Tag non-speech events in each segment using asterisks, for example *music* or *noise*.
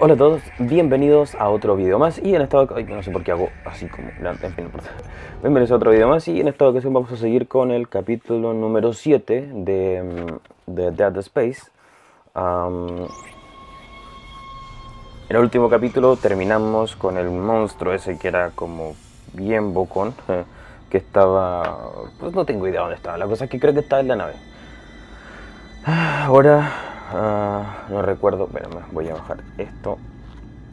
Hola a todos, bienvenidos a otro video más y en esta ocasión, no sé por qué hago así como, en fin, no importa. *laughs* Bienvenidos a otro video más y en esta ocasión vamos a seguir con el capítulo número 7 de, mm, de Dead Space. En el último capítulo terminamos con el monstruo ese que era como bien bocón, *laughs* que estaba, pues no tengo idea dónde estaba, la cosa es que creo que estaba en la nave. *sighs* Ahora Ah, no recuerdo, pero me voy a bajar esto.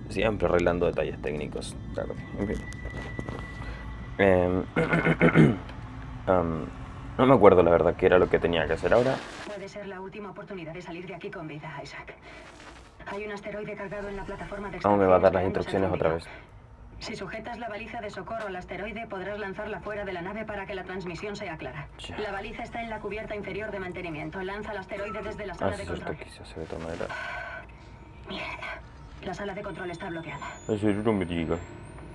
Siempre arreglando detalles técnicos. Claro, en fin. Em, *clears throat* no me acuerdo la verdad qué era lo que tenía que hacer ahora. Puede ser la última oportunidad de salir de aquí con vida, Isaac. Hay un asteroide cargado en la plataforma de Aún me va a dar las instrucciones otra vez. Si sujetas la baliza de socorro al asteroide, podrás lanzarla fuera de la nave para que la transmisión sea clara. La baliza está en la cubierta inferior de mantenimiento. Lanza el asteroide desde la sala ah, de control. Aquí, se de manera. Mierda. La sala de control está bloqueada. Eso no me diga.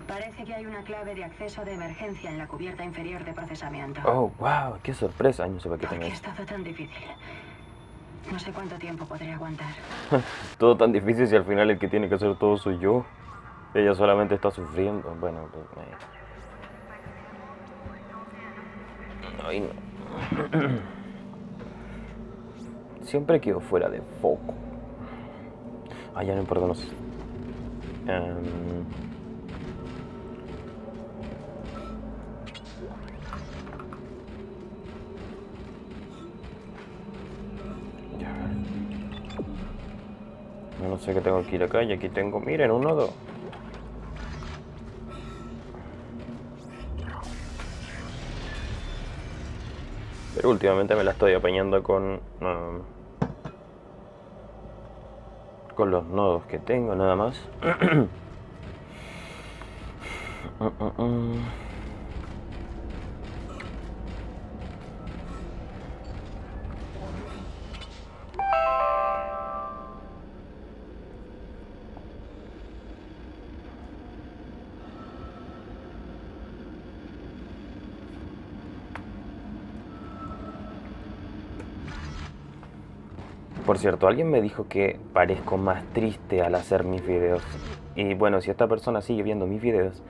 Parece que hay una clave de acceso de emergencia en la cubierta inferior de procesamiento. Oh, wow, qué sorpresa. No sé qué tengo. ¿Por qué estado tan difícil? No sé cuánto tiempo podré aguantar. *laughs* todo tan difícil si al final el que tiene que hacer todo soy yo. Ella solamente está sufriendo. Bueno, pues, Ay, no. *clears throat* Siempre quedo fuera de foco. Ah, ya no importa, no sé. Um... No sé qué tengo que ir acá y aquí tengo, miren, un nodo. Últimamente me la estoy apañando con... Con los nodos que tengo nada más. *clears throat* Por cierto, alguien me dijo que parezco más triste al hacer mis videos. Y bueno, si esta persona sigue viendo mis videos,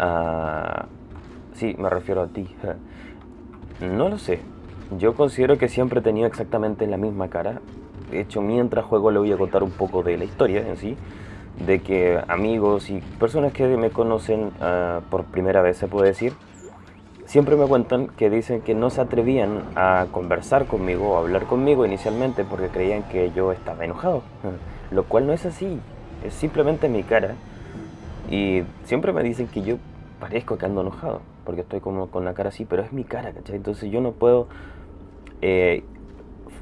uh, sí, me refiero a ti. *laughs* no lo sé. Yo considero que siempre he tenido exactamente la misma cara. De hecho, mientras juego le voy a contar un poco de la historia en sí. De que amigos y personas que me conocen ah, por primera vez, se puede decir, siempre me cuentan que dicen que no se atrevían a conversar conmigo o hablar conmigo inicialmente porque creían que yo estaba enojado, *laughs* lo cual no es así, es simplemente mi cara. Y siempre me dicen que yo parezco que ando enojado, porque estoy como con la cara así, pero es mi cara, ¿cachai? Entonces yo no puedo, eh,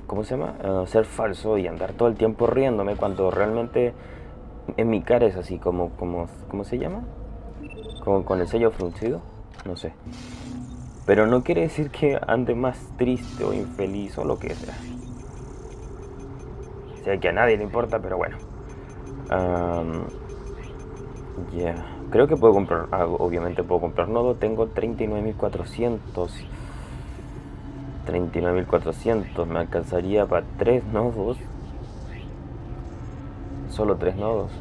¿cómo se llama? Ah, ser falso y andar todo el tiempo riéndome cuando realmente en mi cara es así, como, como ¿cómo se llama? Como con el sello fruncido, no sé. Pero no quiere decir que ande más triste o infeliz o lo que sea. Sé que a nadie le importa, pero bueno. ya. Creo que puedo comprar, ah, obviamente puedo comprar nodo. Tengo 39.400. 39.400. Me alcanzaría para 3 nodos. Solo 3 nodos.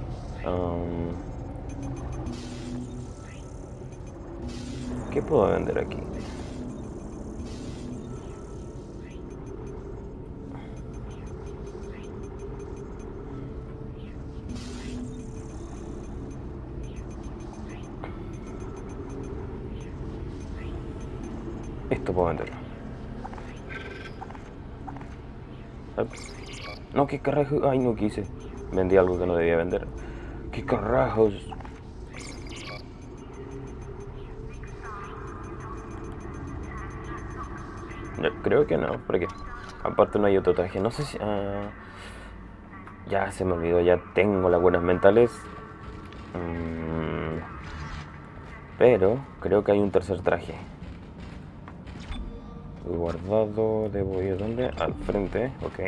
¿Qué puedo vender aquí? Esto puedo venderlo. No, qué carajo. Ay, no quise. Vendí algo que no debía vender. ¿Qué carajos? creo que no, porque aparte no hay otro traje. No sé si. Ah, ya se me olvidó, ya tengo las buenas mentales. Mm, pero creo que hay un tercer traje guardado, debo ir donde? Al frente, ok.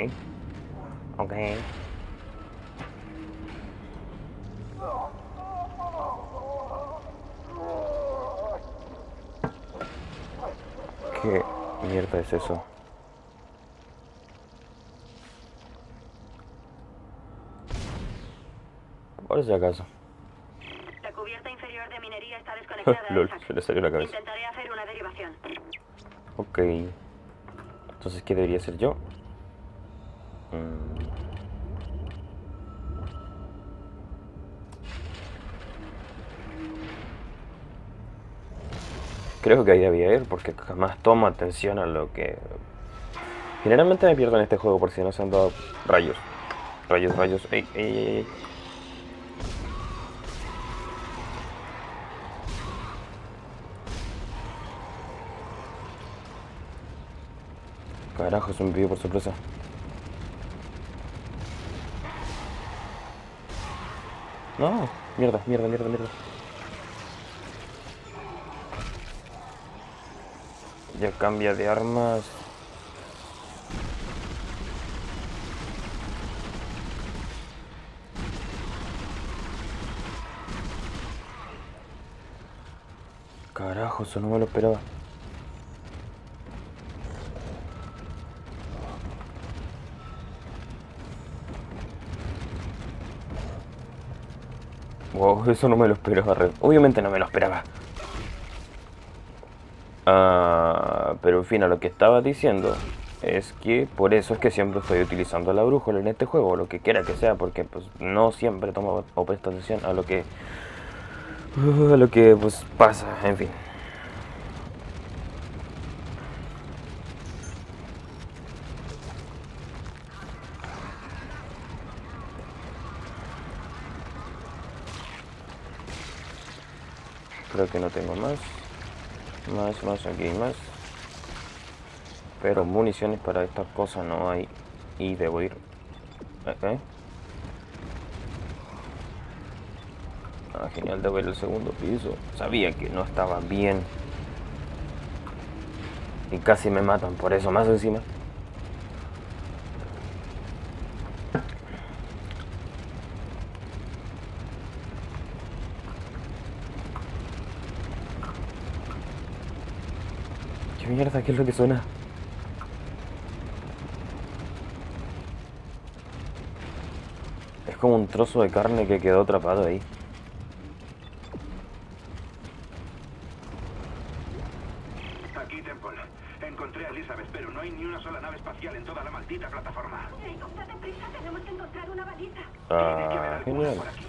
Ok. ¿Qué mierda es eso? por si acaso. La cubierta inferior de minería está *laughs* desconectada. Lol, se le salió la cabeza. Ok. Entonces, ¿qué debería hacer yo? Mm. Creo que ahí debía ir porque jamás tomo atención a lo que... Generalmente me pierdo en este juego por si no se han dado rayos. Rayos, rayos. Ey, ey, ey. Carajo, se me pidió por sorpresa. No, mierda, mierda, mierda, mierda. Ya cambia de armas. Carajo, eso no me lo esperaba. Wow, eso no me lo esperaba. Obviamente no me lo esperaba. Ah, pero en fin, a lo que estaba diciendo es que por eso es que siempre estoy utilizando la brújula en este juego, lo que quiera que sea, porque pues no siempre tomo o presto atención a lo que a lo que pues pasa, en fin. Creo que no tengo más. Más, más, aquí más. Pero municiones para estas cosas no hay. Y debo ir. ¿eh? Ah, genial, debo ir al segundo piso. Sabía que no estaba bien. Y casi me matan por eso, más encima. ¿Qué mierda? ¿Qué es lo que suena? Es como un trozo de carne que quedó atrapado ahí. Aquí Temple. Encontré a Elizabeth, pero no hay ni una sola nave espacial en toda la maldita plataforma. Jacob, date prisa, tenemos que encontrar una baliza. Ah, genial. Por aquí.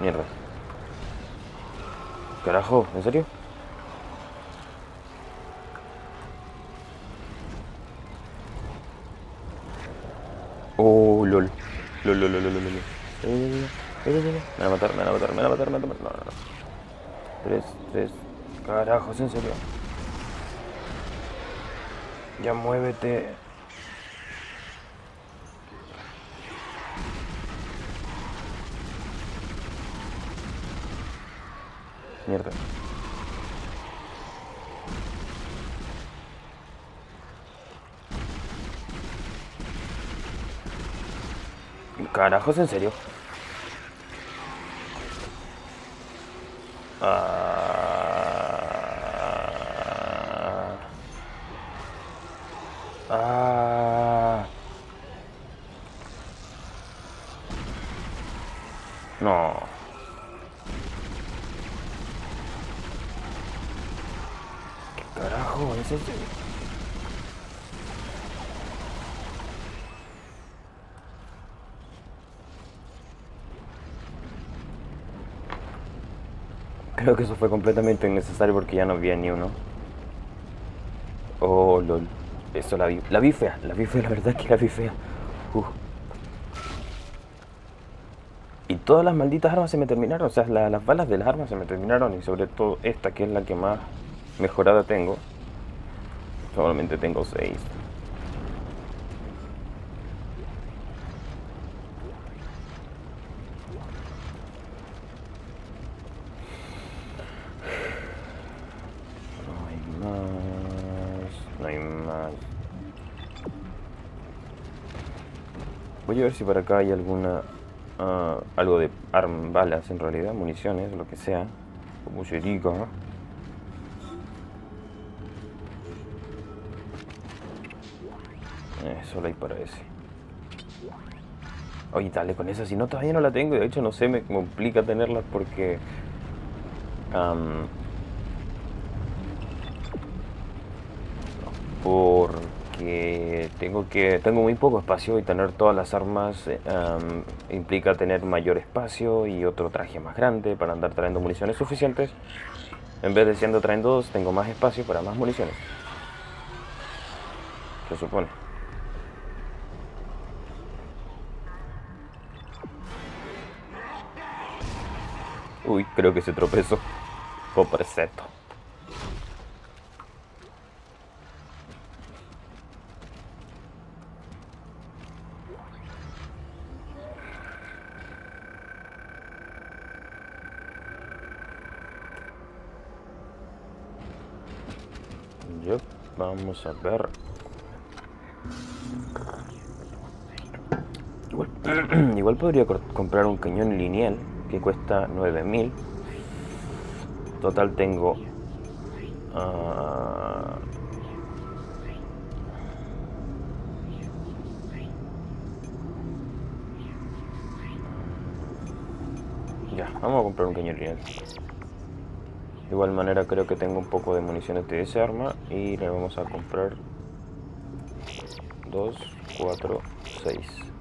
Mierda. Carajo, ¿en serio? Oh, lol. Lol, lol, lol, lol, lol. Me van a matar, me van a matar, me van a matar, me van a matar. No, no, no. Tres, tres. Carajos, en serio. Ya muévete. Mierda. Carajos, en serio. Ah. Ah. No. ¿Qué ¿Es? Creo que eso fue completamente innecesario porque ya no había ni uno. Oh, lol. Eso la vi. La vi fea. La vi fea, la verdad que la vi fea. Y todas las malditas armas se me terminaron. O sea, la- las balas de las armas se me terminaron. Y sobre todo esta, que es la que más mejorada tengo. Solamente tengo seis. No hay más. No hay más. Voy a ver si por acá hay alguna. ah, algo de arm, balas en realidad, municiones, lo que sea. Como rico. Solo hay para ese. Oye, dale con esa, si no todavía no la tengo, de hecho no sé, me complica tenerla porque... porque tengo que tengo muy poco espacio y tener todas las armas implica tener mayor espacio y otro traje más grande para andar trayendo municiones suficientes. En vez de siendo trayendo dos, tengo más espacio para más municiones. Se supone. Uy, creo que se tropezó. Por precepto. Yo, vamos a ver. Igual *clears throat* podría comprar un cañón lineal que cuesta 9000 total tengo uh, ya vamos a comprar un cañón de igual manera creo que tengo un poco de municiones de ese arma y le vamos a comprar 2, 4, 6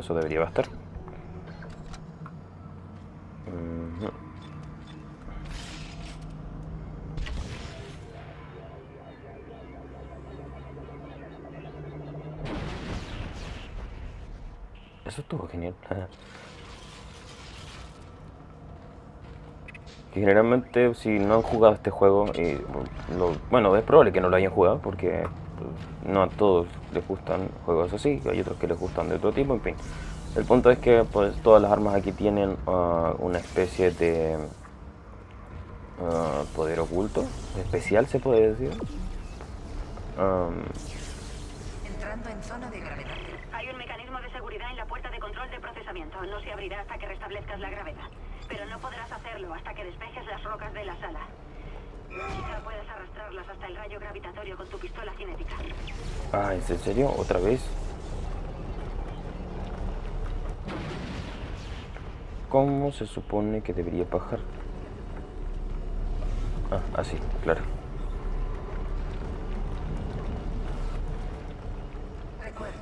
eso debería bastar. Eso estuvo genial. que generalmente si no han jugado este juego, y bueno, es probable que no lo hayan jugado porque no a todos les gustan juegos así, hay otros que les gustan de otro tipo, en fin. El punto es que pues todas las armas aquí tienen uh, una especie de uh, poder oculto, especial se puede decir. Um, Entrando en zona de gravedad. Hay un mecanismo de seguridad en la puerta de control de procesamiento. No se abrirá hasta que restablezcas la gravedad. Pero no podrás hacerlo hasta que despejes las rocas de la sala. Quizá puedes arrastrarlas hasta el rayo gravitatorio con tu pistola cinética. Ah, ¿es en serio? ¿Otra vez? ¿Cómo se supone que debería bajar? Ah, así, claro. Recuerde,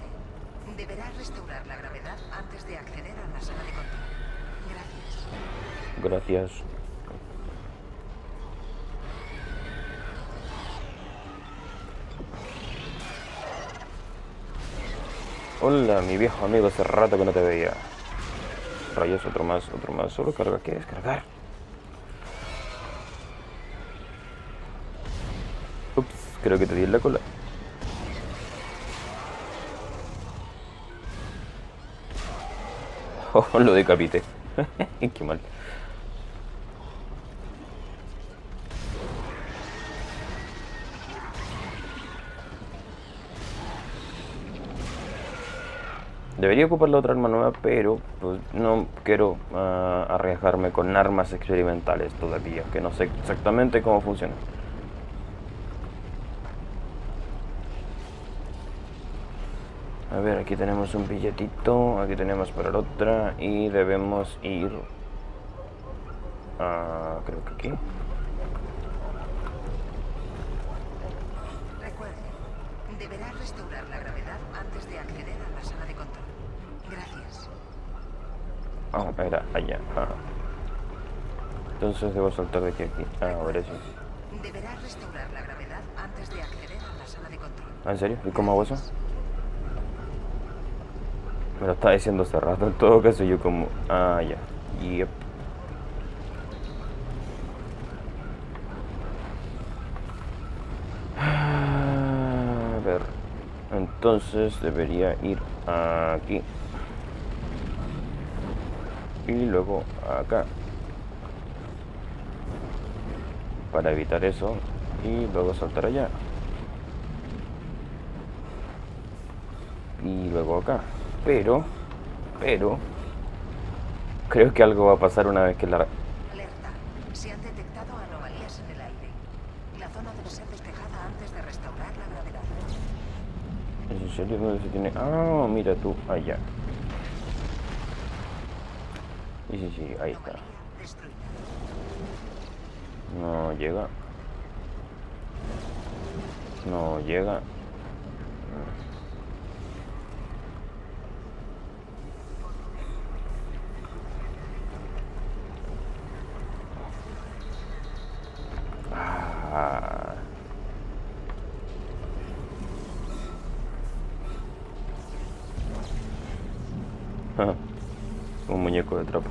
deberá restaurar la gravedad antes de acceder a la sala de control. Gracias. Gracias. Hola, mi viejo amigo, hace rato que no te veía. Rayos, otro más, otro más. Solo carga, ¿qué es? Cargar. Ups, creo que te di en la cola. *laughs* Oh, lo decapité. *laughs* Qué mal. Debería ocupar la otra arma nueva, pero pues, no quiero uh, arriesgarme con armas experimentales todavía, que no sé exactamente cómo funciona. A ver, aquí tenemos un billetito, aquí tenemos para la otra y debemos ir a... creo que aquí. Ah, era allá. Ah. Entonces debo saltar de aquí a aquí. Ah, ahora sí. Deberá restaurar la gravedad antes de acceder a la sala de control. ¿Ah, ¿En serio? ¿Y cómo hago eso? Me lo está diciendo hace rato. En todo caso, yo como. Ah, ya. Yep. A ver. Entonces debería ir aquí y luego acá. Para evitar eso y luego saltar allá. Y luego acá. Pero pero creo que algo va a pasar una vez que la alerta. Se han detectado anomalías en el aire. La zona debe ser despejada antes de restaurar la gravedad. En serio dónde se tiene ah mira tú allá. Sí, sí, sí, ahí está. No llega. No llega. Un muñeco de trapo.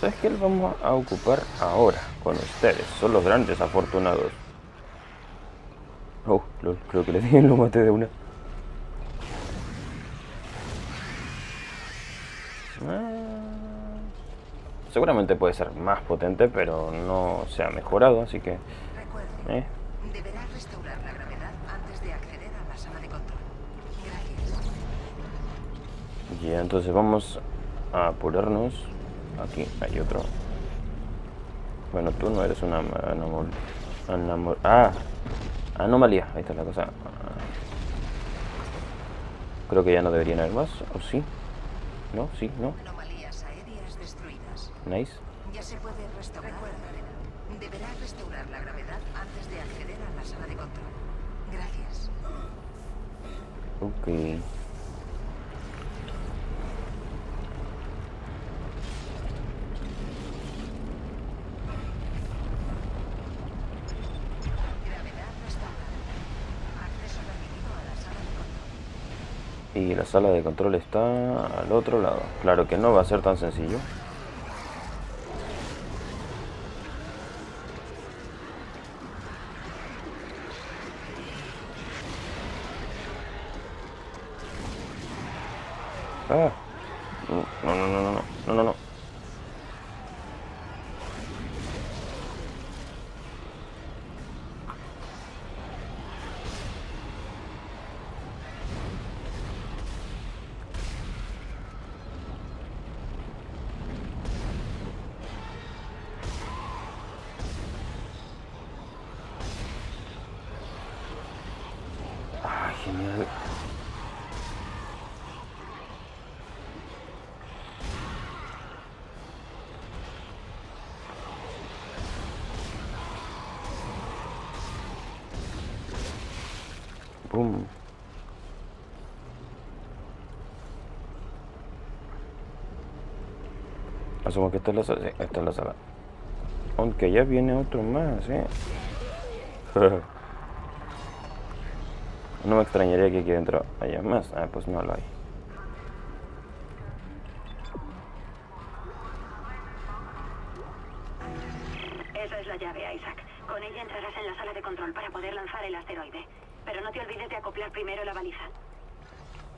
¿Sabes qué vamos a ocupar ahora con ustedes? Son los grandes afortunados. Oh, creo que le dije lo maté de una. Ah, seguramente puede ser más potente, pero no se ha mejorado, así que... Eh. Y entonces vamos a apurarnos. Aquí hay otro. Bueno, tú no eres una anomalía. ah, anomalía. Ahí está la cosa. Creo que ya no deberían haber más. ¿O sí? ¿No? ¿Sí? ¿No? Anomalías aéreas destruidas. Nice. Ya se puede restaurar. Deberá restaurar la gravedad antes de acceder a la sala de control. Gracias. Ok. Y la sala de control está al otro lado. Claro que no va a ser tan sencillo. Genial. Boom. Asumo que esta es la sala. esta es la sala. Aunque ya viene otro más, ¿eh? *laughs* No me extrañaría que aquí dentro haya más. Ah, pues no lo hay. Esa es la llave, Isaac. Con ella entrarás en la sala de control para poder lanzar el asteroide. Pero no te olvides de acoplar primero la baliza.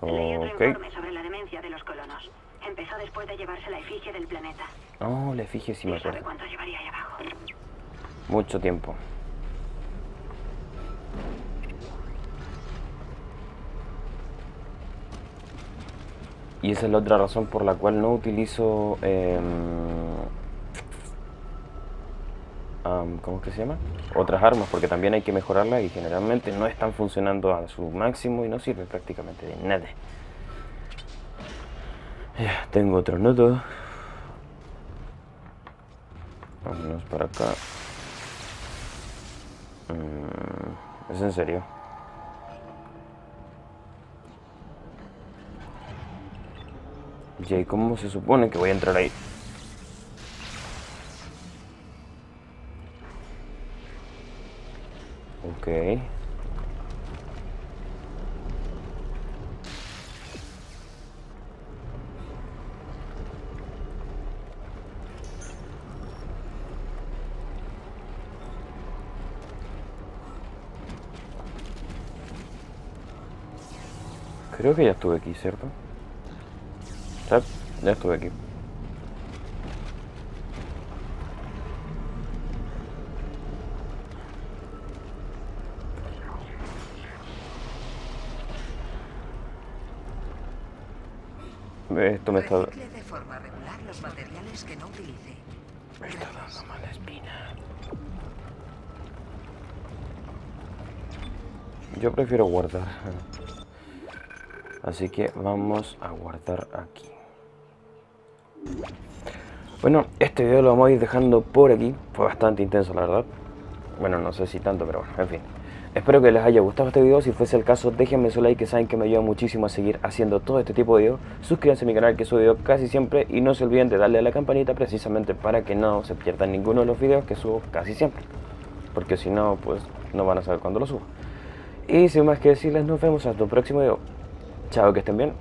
Leí otro informe sobre la demencia de los colonos. Empezó después de llevarse la efigie del planeta. Oh, la efigie sí me acuerdo. cuánto llevaría ahí abajo? Mucho tiempo. Y esa es la otra razón por la cual no utilizo... Eh, ¿Cómo es que se llama? Otras armas, porque también hay que mejorarlas y generalmente no están funcionando a su máximo y no sirve prácticamente de nada. Ya, tengo otro nodo. Vámonos para acá. Mm, ¿Es en serio? Y ahí, ¿cómo se supone que voy a entrar ahí? Ok. Creo que ya estuve aquí, ¿cierto? Ya estuve aquí. Esto me está... de forma regular los materiales que no utilice. Me está dando mala espina. Yo prefiero guardar. Así que vamos a guardar aquí. Bueno, este video lo vamos a ir dejando por aquí. Fue bastante intenso, la verdad. Bueno, no sé si tanto, pero bueno, en fin. Espero que les haya gustado este video, si fuese el caso déjenme su like que saben que me ayuda muchísimo a seguir haciendo todo este tipo de videos. Suscríbanse a mi canal que subo video casi siempre y no se olviden de darle a la campanita precisamente para que no se pierdan ninguno de los videos que subo casi siempre. Porque si no, pues no van a saber cuándo lo subo. Y sin más que decirles, nos vemos hasta el próximo video. Chao, que estén bien.